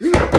Yeah.